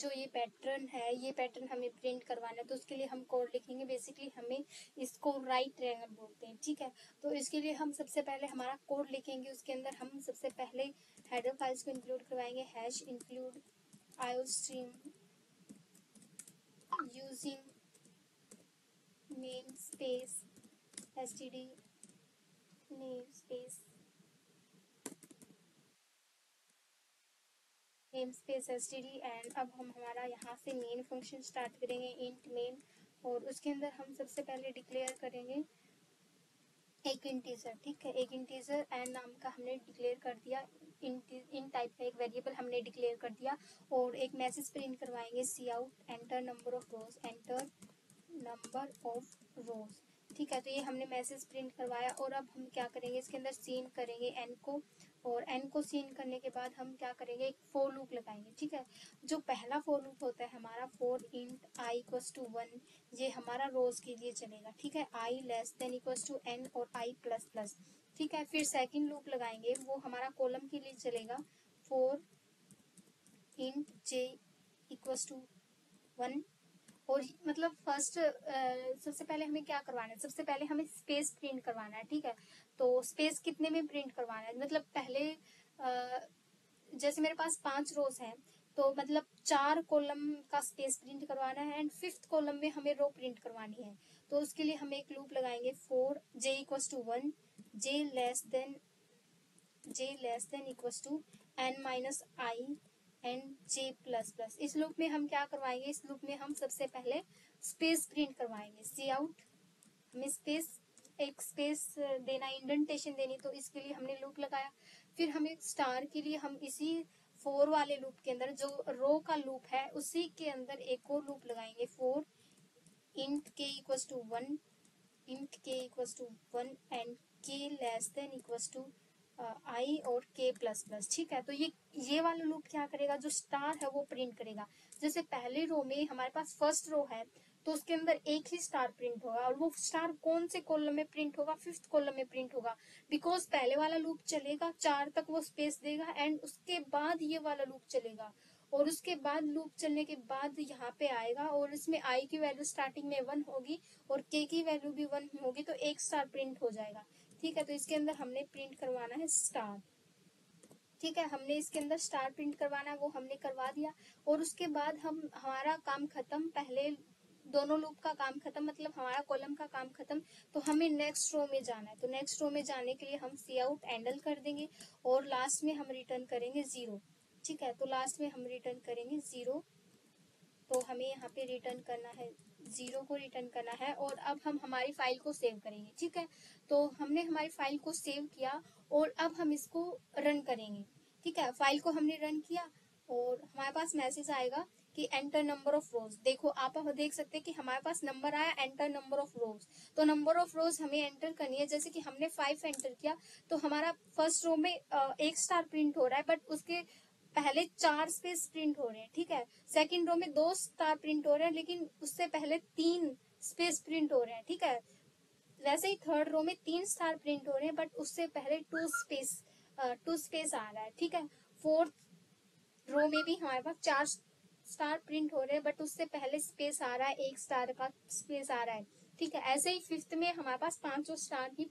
जो ये पैटर्न है, ये पैटर्न हमें प्रिंट करवाना है तो उसके लिए हम कोड लिखेंगे। बेसिकली हमें इसको राइट ट्रायंगल बोलते हैं, ठीक है? तो इसके लिए हम सबसे पहले हमारा कोड लिखेंगे, उसके अंदर हम सबसे पहले हेडर फाइल्स को इंक्लूड करवाएँगे। Hash include iostream using namespace S T D namespace namespace S and अब हम हमारा यहाँ से मेन फ़ंक्शन स्टार्ट करेंगे इंट मेन और उसके अंदर हम सबसे पहले डिक्लेयर करेंगे एक इंटीजर ठीक है? एक इंटीजर एंड नाम का हमने डिक्लेयर कर दिया। इन टाइप का एक वेरिएबल हमने डिक्लेयर कर दिया, और एक मैसेज प्रिंट करवाएँगे cout enter number of rows enter number of rows ठीक है? तो ये हमने मैसेज प्रिंट करवाया, और अब हम क्या करेंगे? इसके अंदर सीन करेंगे एन को। और एन को सीन करने के बाद हम क्या करेंगे? एक फोर लूप लगाएँगे, ठीक है? जो पहला फोर लूप होता है, हमारा for int I equals to one ये हमारा रोज के लिए चलेगा, ठीक है? I less than equals to N और आई प्लस प्लस ठीक है? फिर सेकंड लूप लगाएँगे, वो हमारा कॉलम के लिए चलेगा for int j equals to one और मतलब फ़र्स्ट सबसे पहले हमें क्या करवाना है? सबसे पहले हमें स्पेस प्रिंट करवाना है ठीक है? तो स्पेस कितने में प्रिंट करवाना है? मतलब पहले आ, जैसे मेरे पास पाँच रोज हैं तो मतलब चार कॉलम का स्पेस प्रिंट करवाना है एंड फिफ्थ कॉलम में हमें रो प्रिंट करवानी है। तो उसके लिए हम एक लूप लगाएँगे for j equals to one j less than j less than equals to n minus i and j plus plus इस लूप में हम क्या करवाएँगे? इस लूप में हम सबसे पहले स्पेस प्रिंट करवाएँगे। सी आउट हमें स्पेस एक स्पेस देना इंडेंटेशन देनी तो इसके लिए हमने लूप लगाया। फिर हमें स्टार के लिए हम इसी फोर वाले लूप के अंदर, जो रो का लूप है, उसी के अंदर एक और लूप लगाएँगे। For int K equals to one int k equals to one and k less than equals to i और के प्लस प्लस ठीक है? तो ये ये वाला लूप क्या करेगा? जो स्टार है, वो प्रिंट करेगा। जैसे पहले रो में हमारे पास फ़र्स्ट रो है तो उसके अंदर एक ही स्टार प्रिंट होगा। और वो स्टार कौन से कॉलम में प्रिंट होगा? फिफ्थ कॉलम में प्रिंट होगा। बिकॉज़ पहले वाला लूप चलेगा, चार तक वो स्पेस देगा एंड उसके बाद ये वाला लूप चलेगा। और उसके बाद लूप चलने के बाद यहाँ पे आएगा, और इसमें आई की वैल्यू स्टार्टिंग में वन होगी, और के की वैल्यू भी वन होगी तो एक स्टार प्रिंट हो जाएगा। ठीक है तो इसके अंदर हमने प्रिंट करवाना है स्टार ठीक है, हमने इसके अंदर स्टार प्रिंट करवाना है वो हमने करवा दिया और उसके बाद हम, हमारा काम खत्म, पहले दोनों लूप का काम खत्म मतलब हमारा कॉलम का काम खत्म तो हमें नेक्स्ट रो में जाना है। तो नेक्स्ट रो में जाने के लिए हम सी आउट एंडल कर देंगे और लास्ट में हम रिटर्न करेंगे ज़ीरो ठीक है तो लास्ट में हम रिटर्न करेंगे ज़ीरो तो हमें यहाँ पे रिटर्न करना है ज़ीरो को रिटर्न करना है और अब हम हमारी फ़ाइल को सेव करेंगे, ठीक है? तो हमने हमारी फ़ाइल को सेव किया और अब हम इसको रन करेंगे, ठीक है? फ़ाइल को हमने रन किया और हमारे पास मैसेज आएगा कि एंटर नंबर ऑफ़ रोज देखो, आप देख सकते हैं कि हमारे पास नंबर आया एंटर नंबर ऑफ़ रोज तो नंबर ऑफ़ रोज हमें एंटर करनी है। जैसे कि हमने फाइव एंटर किया तो हमारा फ़र्स्ट रो में एक स्टार प्रिंट हो रहा है बट उसके पहले चार स्पेस प्रिंट हो रहे हैं, ठीक है? सेकंड रो में दो स्टार प्रिंट हो रहे हैं, लेकिन उससे पहले तीन स्पेस प्रिंट हो रहे हैं, ठीक है? वैसे ही थर्ड रो में तीन स्टार प्रिंट हो रहे हैं बट उससे पहले टू स्पेस टू स्पेस आ रहा है, ठीक है? फोर्थ रो में भी हमारे पास चार स्टार प्रिंट हो रहे हैं बट उससे पहले स्पेस आ रहा है, एक स्टार का स्पेस आ रहा है, ठीक है? ऐसे ही फिफ्थ में हमारे पास पाँचों स्टार प्रिंट